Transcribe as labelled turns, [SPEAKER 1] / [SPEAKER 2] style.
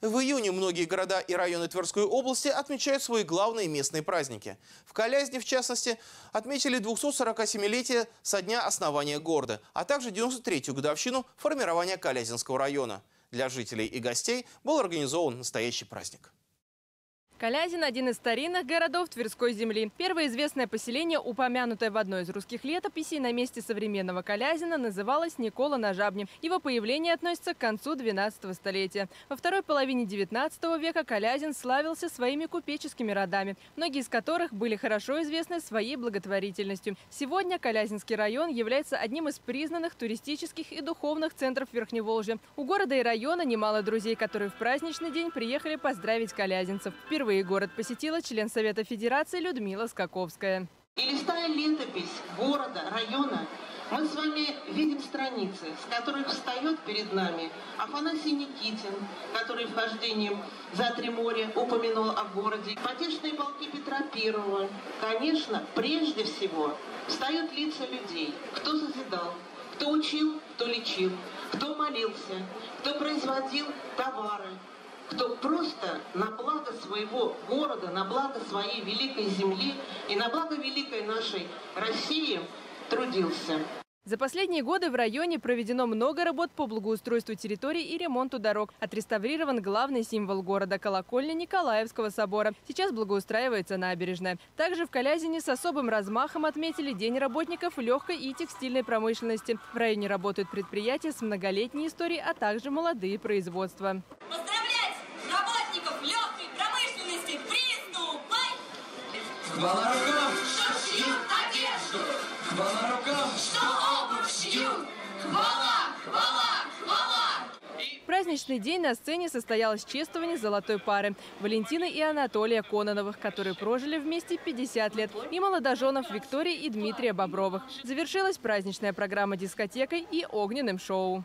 [SPEAKER 1] В июне многие города и районы Тверской области отмечают свои главные местные праздники. В Калязне, в частности, отметили 247-летие со дня основания города, а также 93-ю годовщину формирования Калязинского района. Для жителей и гостей был организован настоящий праздник.
[SPEAKER 2] Калязин – один из старинных городов Тверской земли. Первое известное поселение, упомянутое в одной из русских летописей на месте современного Калязина, называлось Никола на Жабне. Его появление относится к концу 12 столетия. Во второй половине 19 века Калязин славился своими купеческими родами, многие из которых были хорошо известны своей благотворительностью. Сегодня Калязинский район является одним из признанных туристических и духовных центров Верхневолжья. У города и района немало друзей, которые в праздничный день приехали поздравить калязинцев. Впервые Впервые город посетила член Совета Федерации Людмила Скаковская.
[SPEAKER 3] И листая летопись города, района, мы с вами видим страницы, с которых встает перед нами Афанасий Никитин, который вхождением за три моря упомянул о городе, потешные полки Петра Первого. Конечно, прежде всего встают лица людей, кто созидал, кто учил, кто лечил, кто молился, кто производил товары, кто просто на благо своего города, на благо своей великой земли и на благо великой нашей России трудился.
[SPEAKER 2] За последние годы в районе проведено много работ по благоустройству территорий и ремонту дорог. Отреставрирован главный символ города – колокольня Николаевского собора. Сейчас благоустраивается набережная. Также в Калязине с особым размахом отметили День работников легкой и текстильной промышленности. В районе работают предприятия с многолетней историей, а также молодые производства.
[SPEAKER 4] Хвала рукам, что шьют одежду! Хвала рукам, что обувь шьют! Хвала, хвала, хвала!
[SPEAKER 2] праздничный день на сцене состоялось чествование золотой пары Валентины и Анатолия Кононовых, которые прожили вместе 50 лет, и молодоженов Виктории и Дмитрия Бобровых. Завершилась праздничная программа дискотекой и огненным шоу.